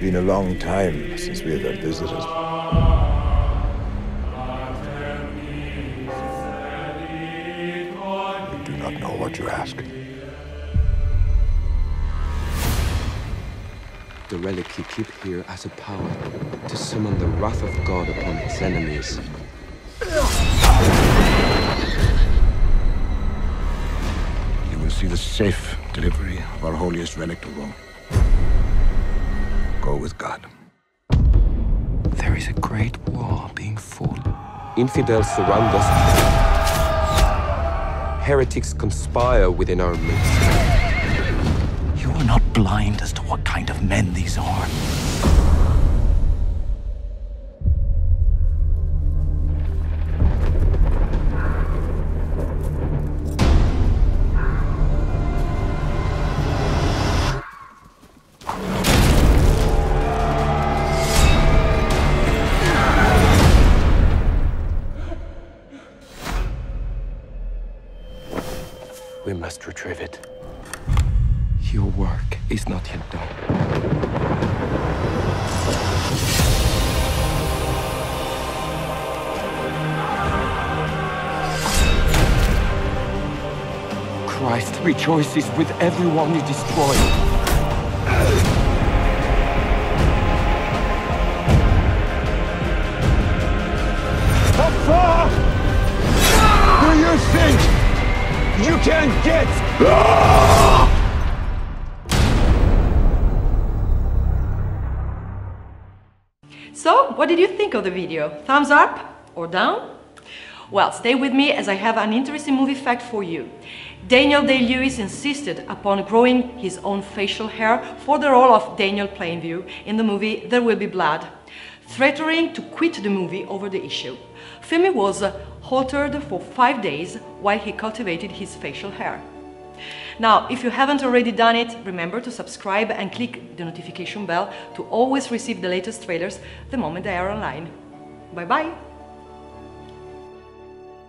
been a long time since we have had visitors. You do not know what you ask. The relic you keep here has a power to summon the wrath of God upon its enemies. You will see the safe delivery of our holiest relic to Rome. With God. There is a great war being fought. Infidels surround us. Heretics conspire within our midst. You are not blind as to what kind of men these are. We must retrieve it. Your work is not yet done. Christ rejoices with everyone you destroy. You can get? So, what did you think of the video? Thumbs up or down? Well, stay with me as I have an interesting movie fact for you. Daniel Day-Lewis insisted upon growing his own facial hair for the role of Daniel Plainview in the movie There Will Be Blood, threatening to quit the movie over the issue. Filming was uh, halted for five days while he cultivated his facial hair. Now, if you haven't already done it, remember to subscribe and click the notification bell to always receive the latest trailers the moment they are online. Bye bye!